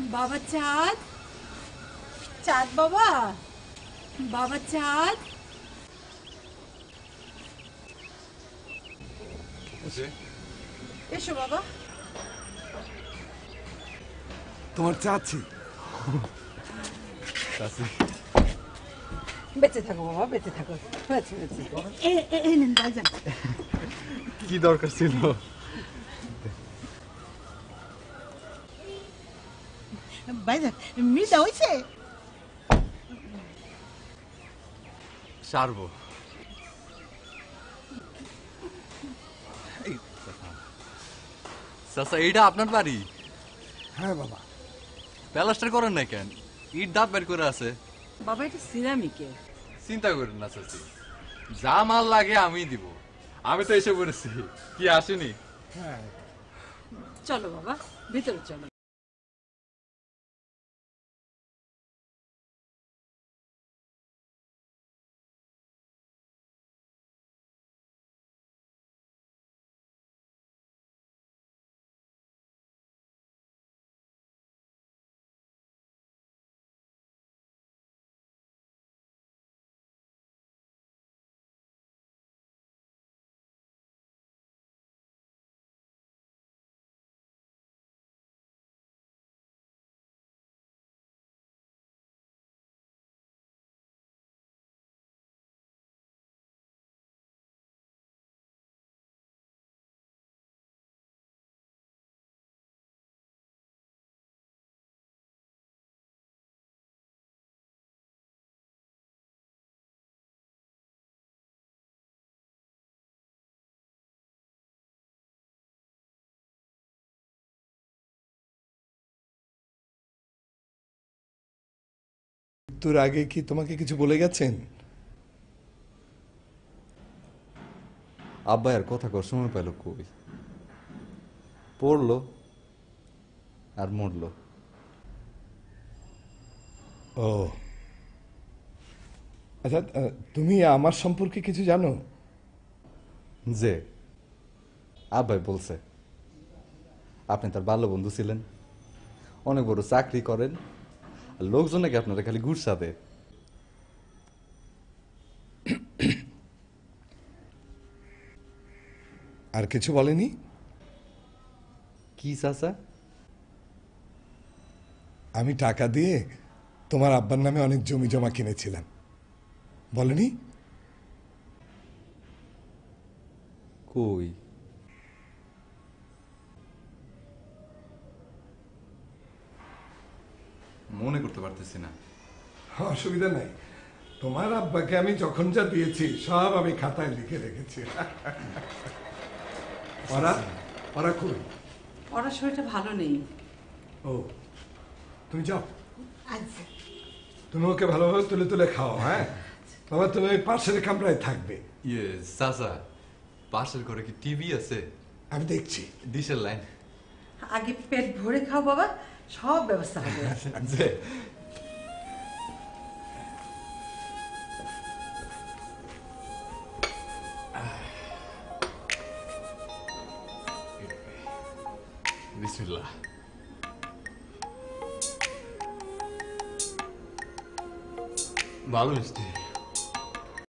বাবা চাঁদ? চাঁদ বাবা? বাবা চাঁদ? এসো বাবা। তোমার চাচ্ছি বেঁচে থাকো বাবা বেঁচে থাকো। বেঁচে বেঁচে কি দরকার ছিল? ভাইজান হইছে? সারবো। চাচা এইটা আপনার বাড়ি? হ্যাঁ বাবা। প্যালাস্টার করেন না কেন? ইট দাঁত বের করে আছে। বাবা এটা সিরামিকে চিন্তা করেন না চাচি। যা মাল লাগে আমি দিব। আমি তো এসে পড়েছি। কি আসেনি? চলো বাবা ভিতরে চলো। তোর আগে কি তোমাকে কিছু বলে গেছেন? আব্বা আর কথা কর সময় পেল কই? পড়ল আর মরলো। ও। আচ্ছা তুমি আমার সম্পর্কে কিছু জানো? যে আব্বাই বলছে আপনি তার বাল্য বন্ধু ছিলেন অনেক বড় চাকরি করেন লোকজন নাকি আপনারা খালি দেয় আর কিছু বলেনি? কি চাচা? আমি টাকা দিয়ে তোমার আব্বার নামে অনেক জমি জমা কিনেছিলাম। বলেনি? কই? মনে করতে পারতেছি না। অসুবিধা নাই। তোমার আব্বাকে আমি যখন যা দিয়েছি সব আমি খাতায় লিখে রেখেছি। ওরা ওরা কই? ওরা শরীরটা ভালো নেই। ও তুমি যাও। আচ্ছা। তুমি ওকে ভালোভাবে তুলে তুলে খাও হ্যাঁ? বাবা তুমি ওই পাশের কামরায় থাকবে। ইয়ে চাচা পাশের ঘরে কি টিভি আছে? আমি দেখছি। ডিশের লাইন। আগে পেট ভরে খাও বাবা। সব ব্যবস্থা হবে যে বিসমিল্লাহ ভালো মিষ্টি